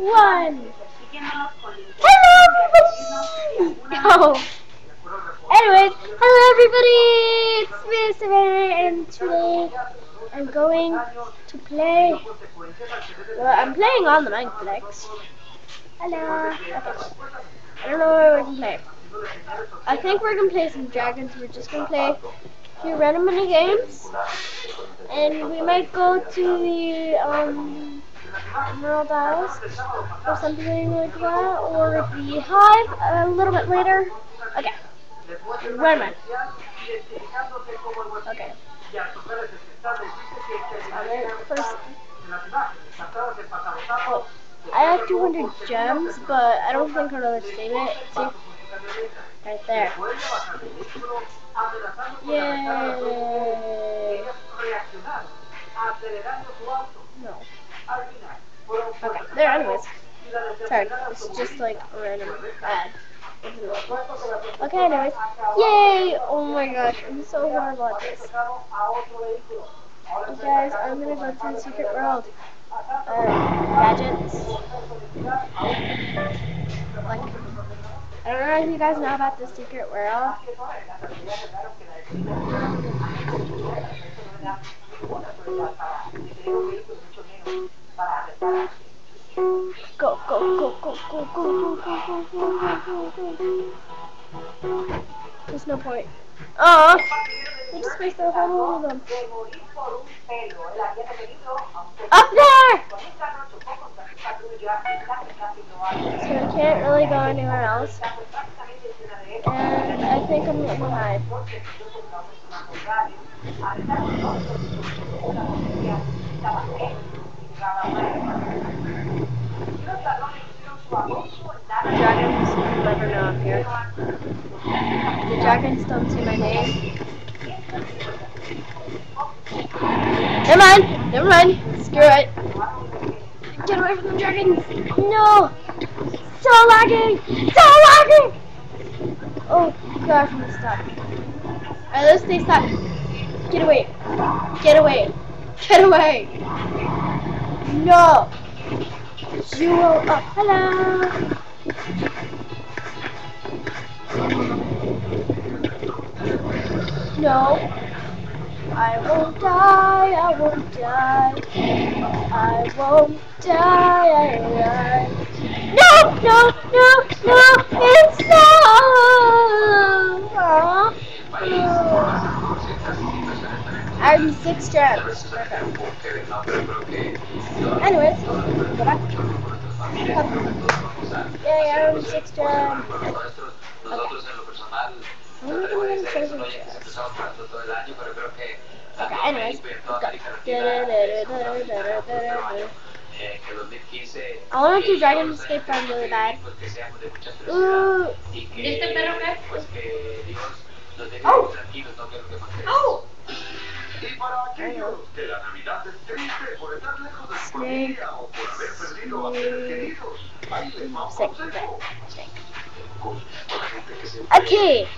one. Hello, everybody. Oh. Anyways, hello everybody. It's me, Savannah, and today I'm going to play. Well, I'm playing on the Mineplex. Hello. Okay. I don't know where we can play. I think we're gonna play some dragons. We're just gonna play a few random mini games, and we might go to the um Emerald Isles or something like that, or the Hive a little bit later. Okay. Where am I? Okay. First. Oh, I have 200 gems, but I don't think I'll really save it. See? Right there. Yay! No. Okay, there anyways. Sorry, it's just like a random ad. Okay, anyways. Yay! Oh my gosh, I'm so horrible at this. You guys, I'm gonna go to the secret world. Uh, gadgets. Like, I don't know if you guys know about the secret world. Go, go, go, go, go, go, go, go, go, go, go, go. There's no point. Oh, I just wasted a whole of them. Up there! So I can't really go anywhere else. And I think I'm getting hide. The The dragons don't see my name. Never mind, never mind. Screw it. Get away from the dragons. No! So lagging! So lagging! Oh gosh, I'm stuck. Alright, let's stay stuck. Get away. Get away. Get away. No! You will. Oh, hello! No. I won't die, I won't die. I won't die, I die. No, no, no, no, it's not. I'm six gems. Anyways, go back. Yeah, yeah, six to... Uh, Nosotros en anyways, I want to do him escape Run really bad. Ooh. ¿Este perro qué? Para aquellos que la Navidad es triste por estar lejos de su familia o por haber perdido a seres queridos, ahí les va un consejo. Okay.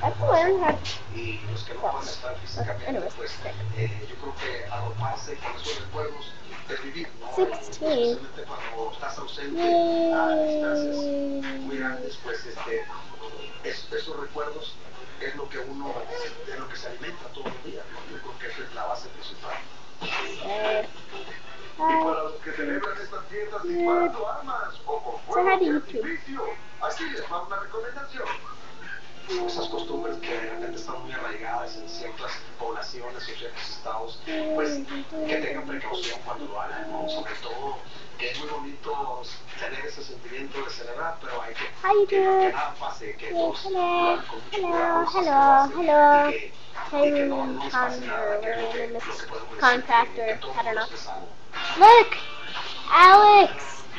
I can learn how to Y los que no pueden estar Okay, físicamente, pues eh, yo creo que arroparse con esos recuerdos es vivir, ¿no? 16. Especialmente cuando estás ausente a distancias muy grandes, pues este, es- esos recuerdos YouTube. Será de YouTube. Esas costumbres que de repente están muy arraigadas en ciertas poblaciones o ciertos estados, pues que tengan precaución cuando lo hagan, ¿no? sobre todo que es muy bonito tener ese sentimiento de celebrar, pero hay que que, que nada pase, que todos lo hagan con mucho cuidado, hello, hello. Y que, contractor. I don't know. Look, Alex.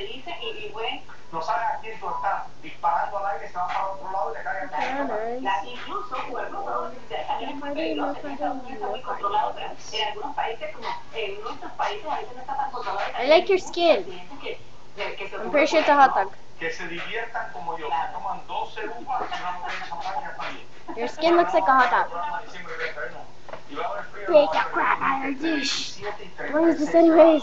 le dice, y, y bueno, No sabes a quién tú estás disparando al aire, se va para otro lado y le cae en Bananas. la- incluso juegos de oficiales también es muy peligroso, en Estados Unidos está muy controlado, pero en algunos países, como en nuestros países, a veces no está tan controlado. I like your skin. Que, que se I'm pretty sure it's a hot dog. Que se diviertan como yo, que toman 12 uvas y una botella de champaña también. Your skin looks like a hot dog. Break that crap out of your dish. What is this anyways?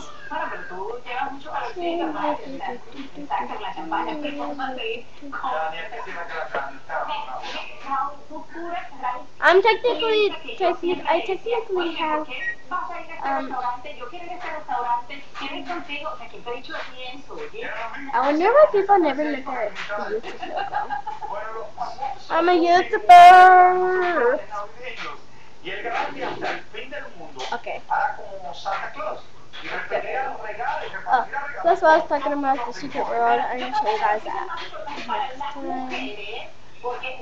I'm technically, I technically have, um, I wonder why people never look at YouTube. I'm a YouTuber! Okay. Oh, so that's what I was talking about the secret world. I'm gonna show you guys that porque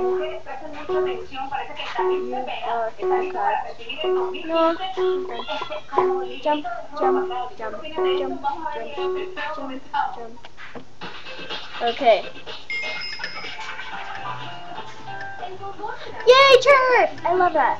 jump, jump, jump, jump, jump, jump, jump, Okay. Yay, church! I love that.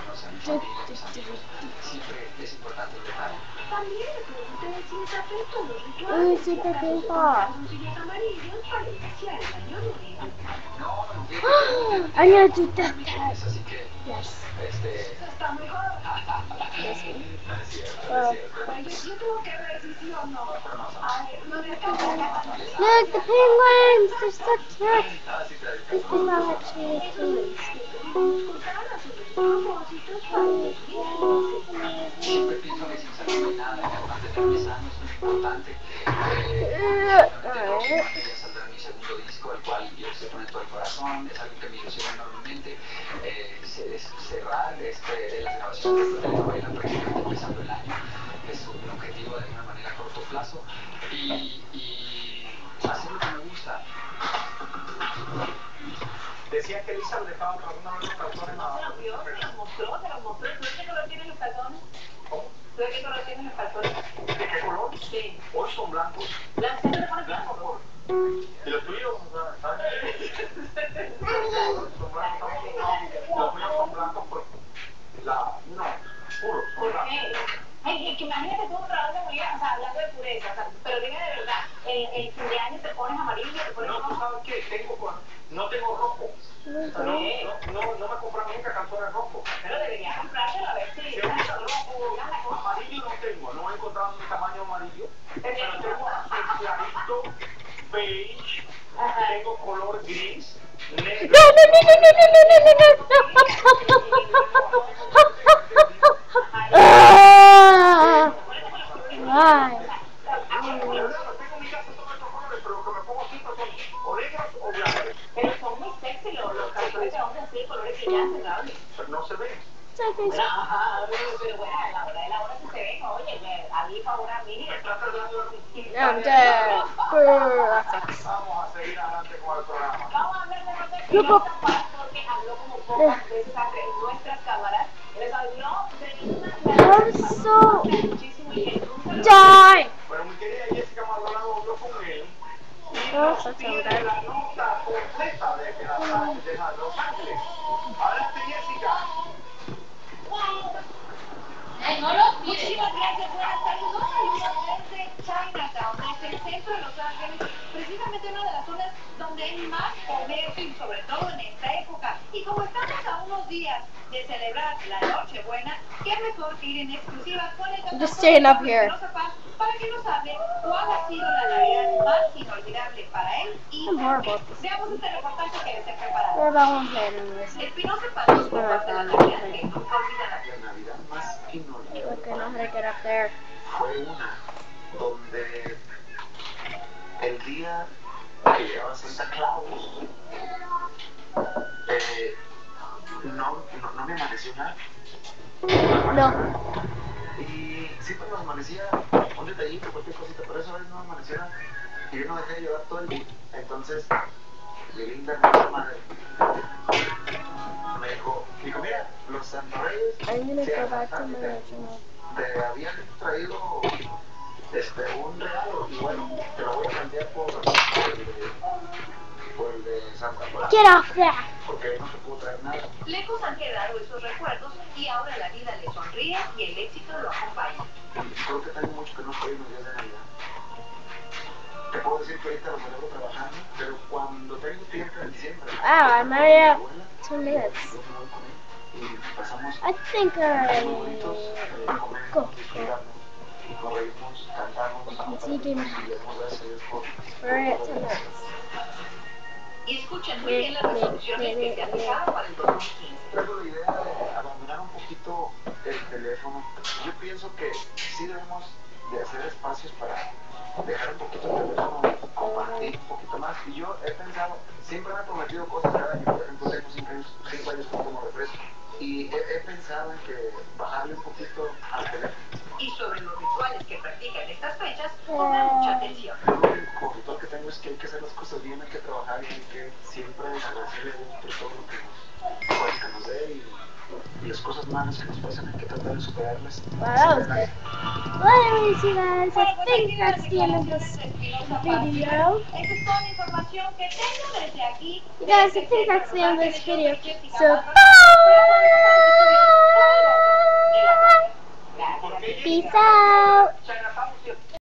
Uy, sí te tengo. ¡Ah! need to tap Look, the penguins! They're so cute. This thing will actually is Siempre pienso que sin saber de nada, que mantener mis años es importante. Ya saldrá mi segundo disco, al cual yo estoy con todo el corazón. Es algo que me ilusiona enormemente. Eh, se- cerrar este, las grabaciones de esta telenovela prácticamente empezando el año. Es un objetivo de alguna manera corto plazo. Y Decía que Elizabeth estaba alguna vez los Se los vio, se los mostró, se los mostró. ¿Tú de qué color tienen los calzones? ¿Cómo? ¿Tú de qué color tienen los calzones? ¿De qué color? Sí. Hoy son blancos. ¿Las siempre pones Blanco blanco? por. ¿Y los tuyos? Son blancos. Los míos son blancos. La. No, puros. Son ¿Por qué? Ay, que imagínate tú un trabajo de mujer, o sea, hablando de pureza, o sea, pero dime de verdad, el, el Vamos a seguir adelante con el programa. Alonso. Ya. Vamos a sobrar. Muchísimas gracias, este reportaje que les he preparado. What about one in this? No, no, no me amaneció nada. No. Y sí, pues nos amanecía un detallito, cualquier cosita, pero esa vez no me amaneció nada. Y yo no dejé de llevar todo el día. Entonces, mi linda hermosa madre me dijo, dijo, mira, los Santa Reyes I'm gonna se go back to adelantaron my y te- habían traído este, un regalo y bueno, te lo voy a cambiar por, por, por el de Santa there! Porque no te puedo traer nada. Lejos han quedado esos recuerdos y ahora la vida le sonríe y el éxito lo acompaña. Creo que tengo mucho que no estoy en los días de Navidad. Te puedo decir que ahorita lo celebro trabajando, pero cuando tengo tiempo en diciembre, already at abuela, two minutes. me y pasamos I think I comemos, go cantamos, y le damos gracias a Dios por We're at Y escuchen muy bien las resoluciones que se han fijado para el 2015. Traigo la idea de abandonar un poquito el teléfono. Yo pienso que sí debemos de hacer espacios para dejar un poquito el teléfono, compartir un poquito más. Y yo he pensado, siempre me he prometido cosas las cosas malas que nos pasan hay que tratar de superarlas. Wow, that was good. Well, anyways, you guys, I think that's the end of this video. Esta es toda la información que tengo desde aquí. You guys, I think that's the end of this video. So, bye! Peace out! China, vamos